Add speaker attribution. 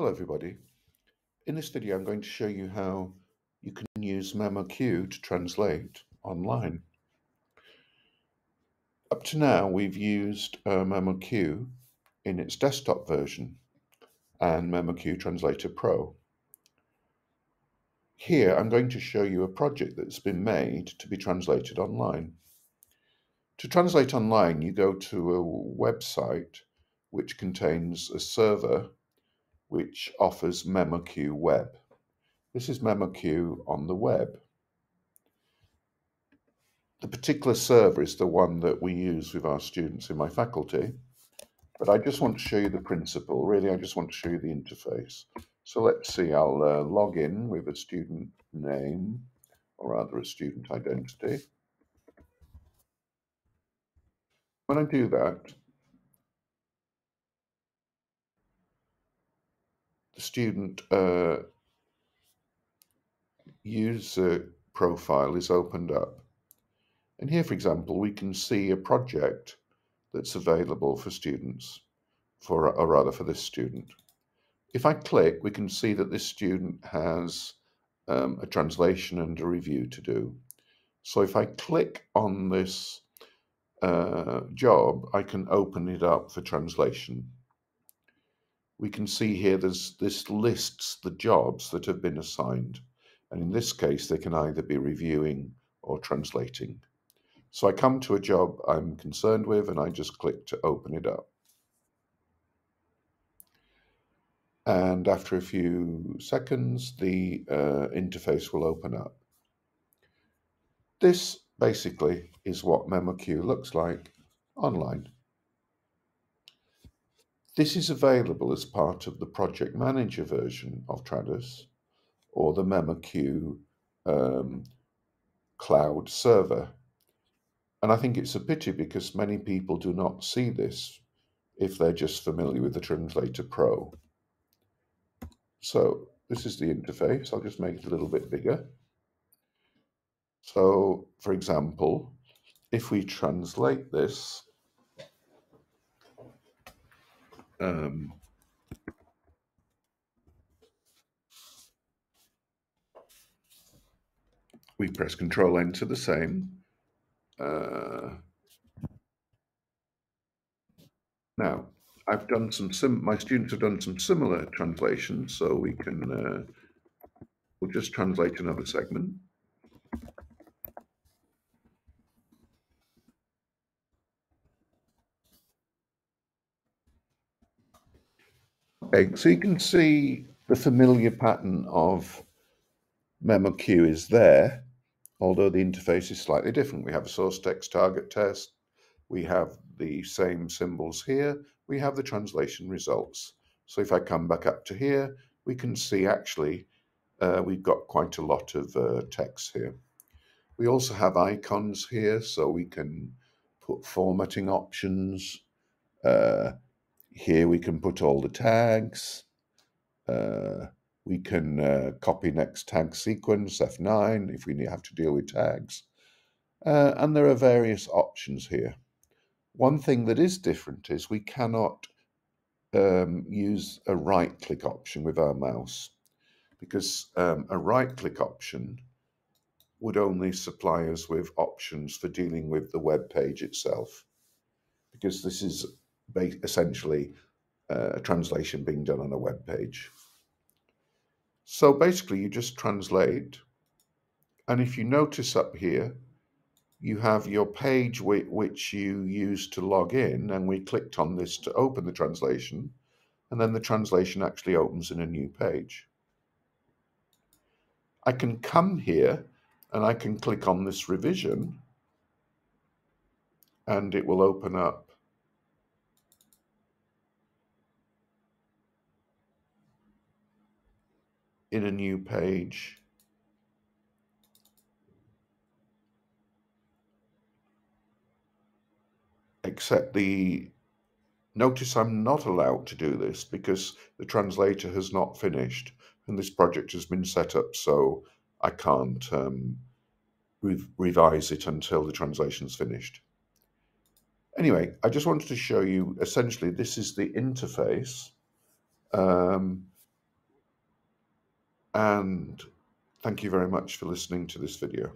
Speaker 1: Hello everybody. In this video I'm going to show you how you can use MemoQ to translate online. Up to now we've used uh, MemoQ in its desktop version and MemoQ Translator Pro. Here I'm going to show you a project that's been made to be translated online. To translate online you go to a website which contains a server which offers MemoQ Web. This is MemoQ on the web. The particular server is the one that we use with our students in my faculty, but I just want to show you the principle. Really, I just want to show you the interface. So let's see, I'll uh, log in with a student name, or rather a student identity. When I do that, student uh, user profile is opened up. And here, for example, we can see a project that's available for students, for or rather for this student. If I click, we can see that this student has um, a translation and a review to do. So if I click on this uh, job, I can open it up for translation we can see here there's this lists the jobs that have been assigned. And in this case, they can either be reviewing or translating. So I come to a job I'm concerned with and I just click to open it up. And after a few seconds, the uh, interface will open up. This basically is what MemoQ looks like online. This is available as part of the Project Manager version of Trados or the MemoQ um, cloud server. And I think it's a pity because many people do not see this if they're just familiar with the Translator Pro. So this is the interface. I'll just make it a little bit bigger. So, for example, if we translate this um, we press Control Enter the same. Uh, now, I've done some, sim my students have done some similar translations, so we can, uh, we'll just translate another segment. So you can see the familiar pattern of MemoQ is there, although the interface is slightly different. We have a source text target test, we have the same symbols here, we have the translation results. So if I come back up to here, we can see actually uh, we've got quite a lot of uh, text here. We also have icons here, so we can put formatting options, uh, here we can put all the tags. Uh, we can uh, copy next tag sequence, F9, if we have to deal with tags. Uh, and there are various options here. One thing that is different is we cannot um, use a right-click option with our mouse because um, a right-click option would only supply us with options for dealing with the web page itself because this is essentially uh, a translation being done on a web page. So basically, you just translate. And if you notice up here, you have your page which you use to log in, and we clicked on this to open the translation, and then the translation actually opens in a new page. I can come here and I can click on this revision, and it will open up in a new page. Except the notice I'm not allowed to do this because the translator has not finished and this project has been set up so I can't um, re revise it until the translation's finished. Anyway, I just wanted to show you essentially this is the interface. Um, and thank you very much for listening to this video.